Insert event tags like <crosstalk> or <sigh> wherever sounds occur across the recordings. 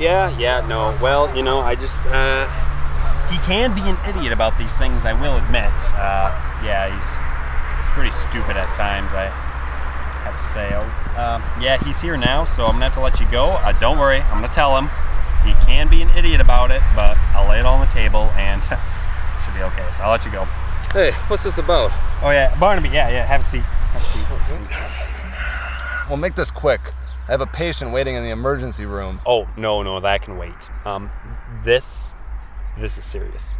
Yeah, yeah, no. Well, you know, I just, uh, he can be an idiot about these things, I will admit. Uh, yeah, he's, he's pretty stupid at times, I have to say. Oh, uh, yeah, he's here now, so I'm gonna have to let you go. Uh, don't worry, I'm gonna tell him. He can be an idiot about it, but I'll lay it all on the table and <laughs> it should be okay. So I'll let you go. Hey, what's this about? Oh yeah, Barnaby, yeah, yeah, have a seat. Have a seat. Have a seat. We'll make this quick. I have a patient waiting in the emergency room. Oh no, no, that can wait. Um, this, this is serious.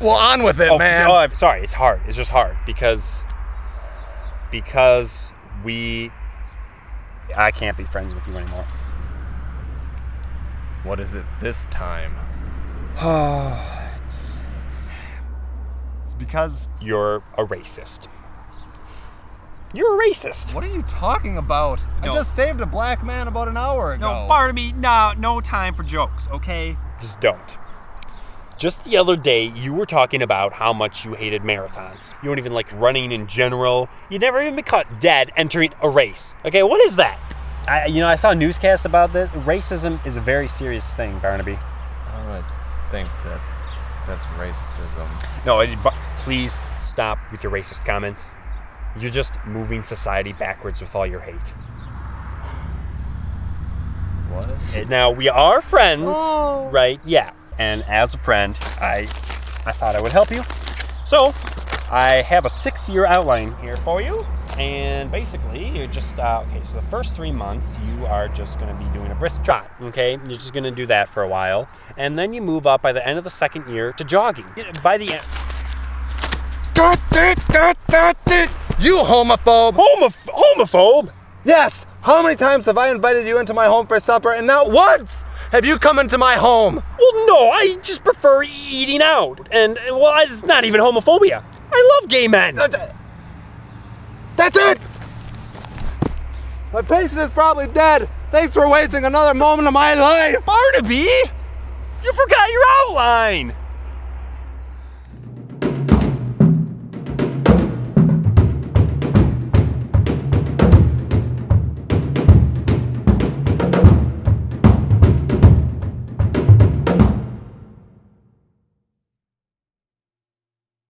Well, on with it, oh, man. Oh, I'm sorry. It's hard. It's just hard because because we. I can't be friends with you anymore. What is it this time? Oh, <sighs> it's it's because you're a racist. You're a racist. What are you talking about? No. I just saved a black man about an hour ago. No, Barnaby, no, no time for jokes, okay? Just don't. Just the other day, you were talking about how much you hated marathons. You don't even like running in general. You'd never even been caught dead entering a race. Okay, what is that? I, you know, I saw a newscast about this. Racism is a very serious thing, Barnaby. I don't really think that that's racism. No, it- please stop with your racist comments. You're just moving society backwards with all your hate. What? Now we are friends, Oh. right? Yeah. And as a friend, I I thought I would help you. So I have a six-year outline here for you, and basically you're just uh, okay. So the first three months you are just going to be doing a brisk trot. Okay, you're just going to do that for a while, and then you move up by the end of the second year to jogging. By the end, You homophobe! Homoph- homophobe. Yes! How many times have I invited you into my home for supper and not once have you come into my home? Well, no, I just prefer eating out, and well, it's not even homophobia. I love gay men. That's it! My patient is probably dead. Thanks for wasting another moment of my life. Barnaby, you forgot your outline.